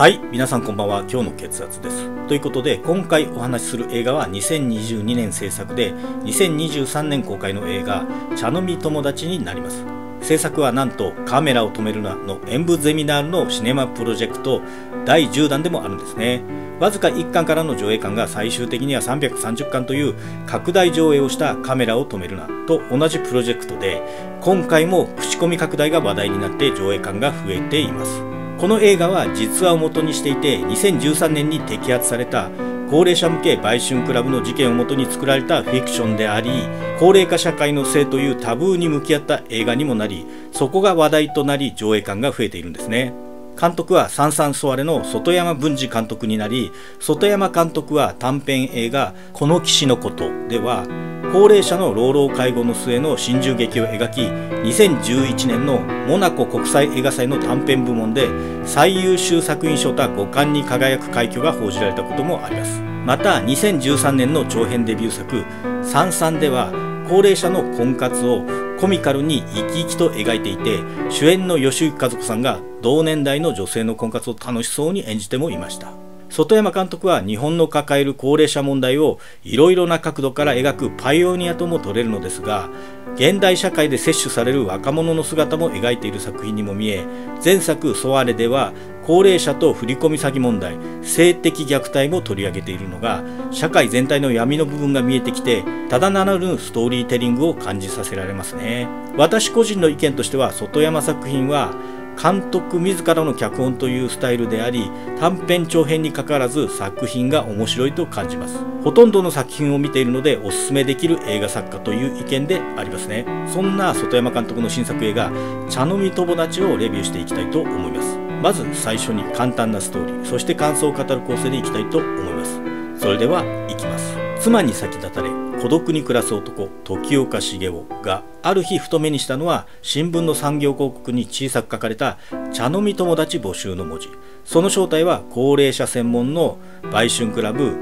はい皆さんこんばんは。今日の血圧です。ということで今回お話しする映画は2022年制作で2023年公開の映画茶飲み友達になります。制作はなんとカメラを止めるなの演舞ゼミナールのシネマプロジェクト第10弾でもあるんですね。わずか1巻からの上映館が最終的には330巻という拡大上映をしたカメラを止めるなと同じプロジェクトで今回も口コミ拡大が話題になって上映館が増えています。この映画は実話を元にしていて2013年に摘発された高齢者向け売春クラブの事件をもとに作られたフィクションであり高齢化社会の性というタブーに向き合った映画にもなりそこが話題となり上映感が増えているんですね。監督はサンサンソワレの外山文治監督になり外山監督は短編映画「この騎士のこと」では高齢者の老老介護の末の心中劇を描き2011年のモナコ国際映画祭の短編部門で最優秀作品賞と5冠に輝く快挙が報じられたこともあります。また2013年の長編デビュー作「サンサン」では高齢者の婚活をコミカルに生き生きと描いていて主演の吉行和子さんが同年代の女性の婚活を楽しそうに演じてもいました。外山監督は日本の抱える高齢者問題をいろいろな角度から描くパイオニアとも取れるのですが現代社会で摂取される若者の姿も描いている作品にも見え前作「ソワレ」では高齢者と振り込み詐欺問題性的虐待も取り上げているのが社会全体の闇の部分が見えてきてただならぬストーリーテリングを感じさせられますね。私個人の意見としては外山作品は監督自らの脚本というスタイルであり短編長編にかかわらず作品が面白いと感じます。ほとんどの作品を見ているのでおすすめできる映画作家という意見でありますね。そんな外山監督の新作映画「茶飲み友達」をレビューしていきたいと思います。まず最初に簡単なストーリーそして感想を語る構成でいきたいと思います。それではいきます。妻に先立たれ孤独に暮らす男時岡茂雄がある日ふと目にしたのは新聞の産業広告に小さく書かれた「茶飲み友達募集」の文字。その正体は高齢者専門の売春クラブ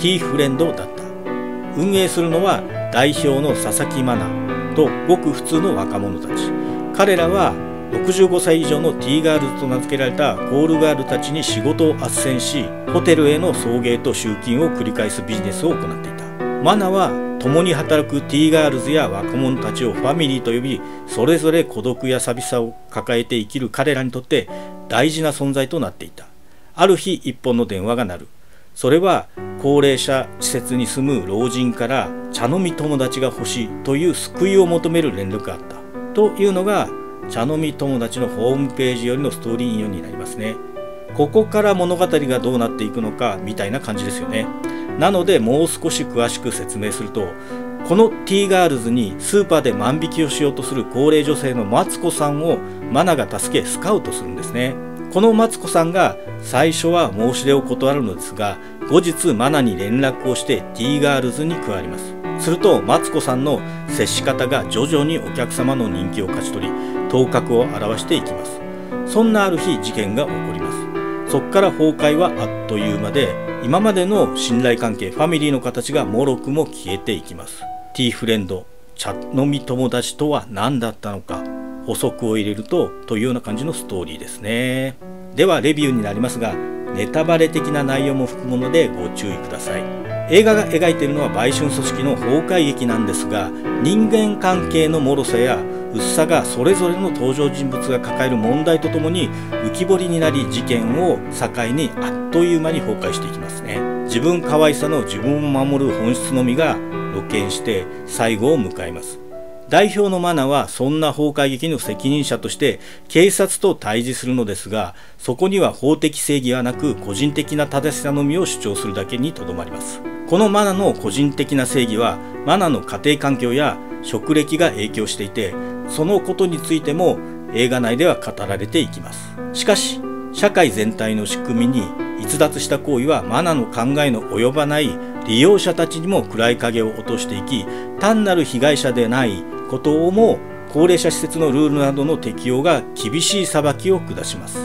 ティーフレンドだった。運営するのは代表の佐々木真奈とごく普通の若者たち。彼らは65歳以上のティーガールズと名付けられたコールガールたちに仕事を斡旋しホテルへの送迎と集金を繰り返すビジネスを行っていた。マナは共に働くティーガールズや若者たちをファミリーと呼びそれぞれ孤独や寂しさを抱えて生きる彼らにとって大事な存在となっていた。ある日一本の電話が鳴る。それは高齢者施設に住む老人から茶飲み友達が欲しいという救いを求める連絡があったというのが茶飲み友達のホームページよりのストーリー引用になりますね。ここから物語がどうなっていくのかみたいな感じですよね。なのでもう少し詳しく説明するとこの T ガールズにスーパーで万引きをしようとする高齢女性のマツコさんをマナが助けスカウトするんですね。このマツコさんが最初は申し出を断るのですが後日マナに連絡をして T ガールズに加わります。するとマツコさんの接し方が徐々にお客様の人気を勝ち取り頭角を現していきます。そんなある日事件が起こります。そこから崩壊はあっという間で今までの信頼関係ファミリーの形がもろくも消えていきます。T フレンド茶飲み友達とは何だったのか補足を入れるとというような感じのストーリーですね。ではレビューになりますがネタバレ的な内容も含むのでご注意ください。映画が描いているのは売春組織の崩壊劇なんですが人間関係の脆さや薄さがそれぞれの登場人物が抱える問題とともに浮き彫りになり事件を境にあっという間に崩壊していきますね。自分可愛さの自分を守る本質のみが露見して最後を迎えます。代表のマナはそんな崩壊劇の責任者として警察と対峙するのですがそこには法的正義はなく個人的な正しさのみを主張するだけにとどまります。このマナの個人的な正義はマナの家庭環境や職歴が影響していてそのことについても映画内では語られていきます。しかし社会全体の仕組みに逸脱した行為はマナの考えの及ばない利用者たちにも暗い影を落としていき単なる被害者でないことをも高齢者施設のルールなどの適用が厳しい裁きを下します。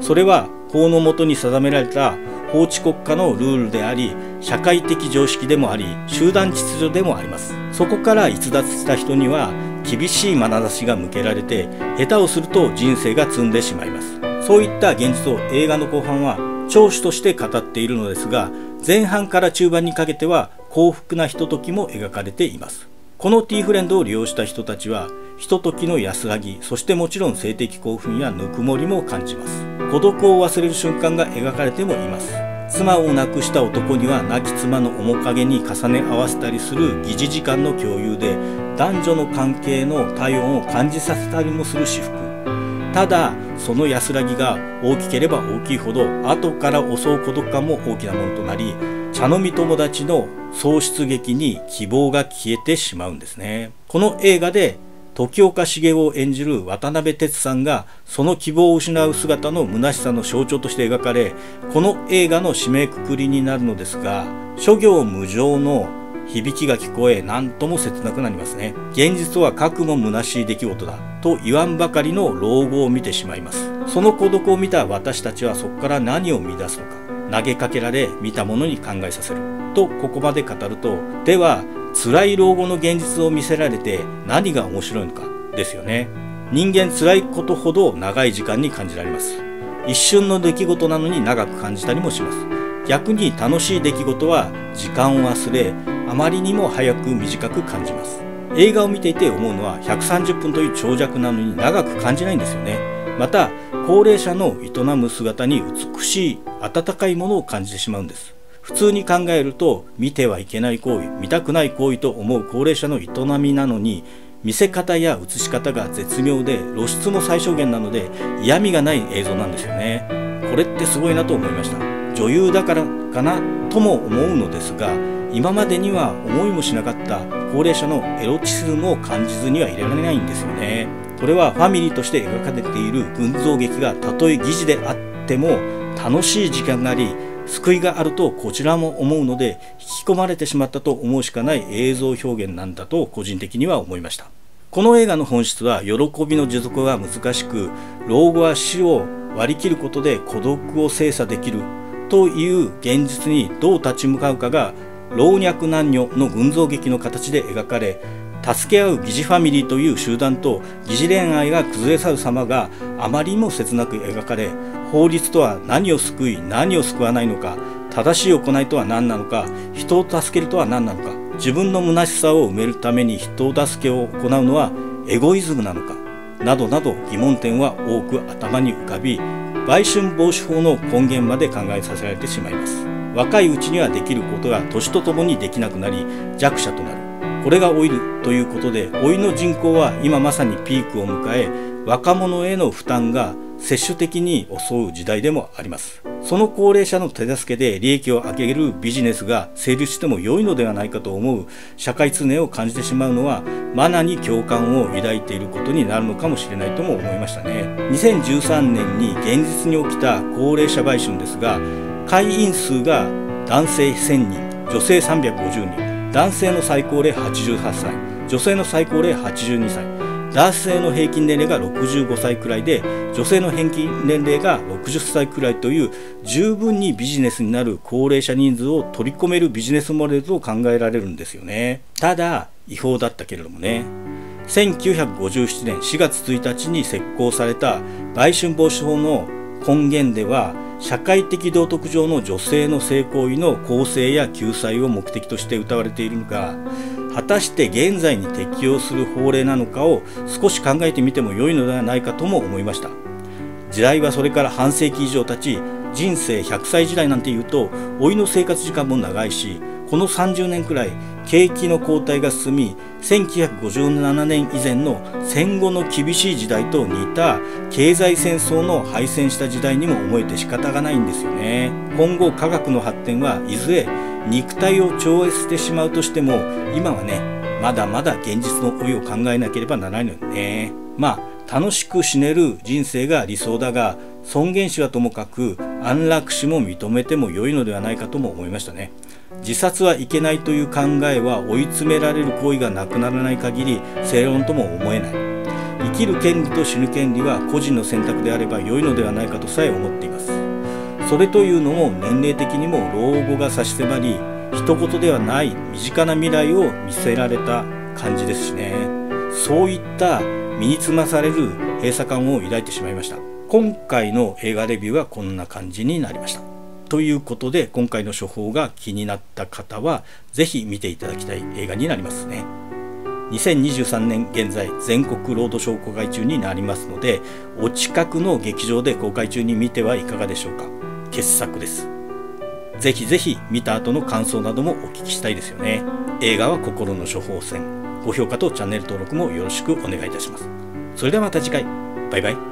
それは法の下に定められた法治国家のルールであり社会的常識でもあり集団秩序でもあります。そこから逸脱した人には厳しい眼差しが向けられて下手をすると人生が積んでしまいます。そういった現実を映画の後半は長所として語っているのですが前半から中盤にかけては幸福なひとときも描かれています。この T フレンドを利用した人たちはひとときの安らぎそしてもちろん性的興奮やぬくもりも感じます。孤独を忘れる瞬間が描かれてもいます。妻を亡くした男には亡き妻の面影に重ね合わせたりする疑似時間の共有で男女の関係の体温を感じさせたりもする私服。ただその安らぎが大きければ大きいほど後から襲う孤独感も大きなものとなり茶飲み友達の喪失劇に希望が消えてしまうんですね。この映画で時岡茂を演じる渡辺哲さんがその希望を失う姿の虚しさの象徴として描かれこの映画の締めくくりになるのですが諸行無常の響きが聞こえ何とも切なくなりますね。現実はかくも虚しい出来事だと言わんばかりの老後を見てしまいます。その孤独を見た私たちはそこから何を見出すのか投げかけられ見たものに考えさせる。とここまで語るとでは辛い老後の現実を見せられて何が面白いのかですよね。人間辛いことほど長い時間に感じられます。一瞬の出来事なのに長く感じたりもします。逆に楽しい出来事は時間を忘れあまりにも早く短く感じます。映画を見ていて思うのは130分という長尺なのに長く感じないんですよね。また高齢者の営む姿に美しい温かいものを感じてしまうんです。普通に考えると見てはいけない行為見たくない行為と思う高齢者の営みなのに見せ方や映し方が絶妙で露出も最小限なので嫌味がない映像なんですよね。これってすごいなと思いました。女優だからかなとも思うのですが今までには思いもしなかった高齢者のエロチズムを感じずにはいられないんですよね。これはファミリーとして描かれている群像劇がたとえ疑似であっても楽しい時間があり救いがあるとこちらも思うので引き込まれてしまったと思うしかない映像表現なんだと個人的には思いました。この映画の本質は喜びの持続が難しく老後は死を割り切ることで孤独を精査できるという現実にどう立ち向かうかが老若男女の群像劇の形で描かれ助け合う疑似ファミリーという集団と疑似恋愛が崩れ去る様があまりにも切なく描かれ法律とは何を救い何を救わないのか正しい行いとは何なのか人を助けるとは何なのか自分の虚しさを埋めるために人を助けを行うのはエゴイズムなのかなどなど疑問点は多く頭に浮かび売春防止法の根源まで考えさせられてしまいます。若いうちにはできることが年とともにできなくなり弱者となる。これが老いるということで老いの人口は今まさにピークを迎え若者への負担が接種的に襲う時代でもあります。その高齢者の手助けで利益を上げるビジネスが成立しても良いのではないかと思う社会通念を感じてしまうのはマナに共感を抱いていることになるのかもしれないとも思いましたね。2013年に現実に起きた高齢者売春ですが会員数が男性1000人女性350人男性の最高齢88歳女性の最高齢82歳。男性の平均年齢が65歳くらいで女性の平均年齢が60歳くらいという十分にビジネスになる高齢者人数を取り込めるビジネスモデルと考えられるんですよね。ただ違法だったけれどもね。1957年4月1日に施行された売春防止法の根源では社会的道徳上の女性の性行為の公正や救済を目的として謳われているのか果たして現在に適用する法令なのかを少し考えてみても良いのではないかとも思いました。時代はそれから半世紀以上経ち人生100歳時代なんていうと老いの生活時間も長いしこの30年くらい景気の後退が進み1957年以前の戦後の厳しい時代と似た経済戦争の敗戦した時代にも思えて仕方がないんですよね。今後科学の発展はいずれ肉体を超越してしまうとしても今はねまだまだ現実の老いを考えなければならないのよね。まあ楽しく死ねる人生が理想だが尊厳死はともかく安楽死も認めても良いのではないかとも思いましたね。自殺はいけないという考えは追い詰められる行為がなくならない限り正論とも思えない。生きる権利と死ぬ権利は個人の選択であれば良いのではないかとさえ思っています。それというのも年齢的にも老後が差し迫り一言ではない身近な未来を見せられた感じですしね。そういった身につまされる閉鎖感を抱いてしまいました。今回の映画レビューはこんな感じになりました。ということで今回の処方が気になった方は是非見ていただきたい映画になりますね。2023年現在全国ロードショー公開中になりますのでお近くの劇場で公開中に見てはいかがでしょうか。傑作です。ぜひぜひ見た後の感想などもお聞きしたいですよね。映画は心の処方箋。ご評価とチャンネル登録もよろしくお願いいたします。それではまた次回。バイバイ。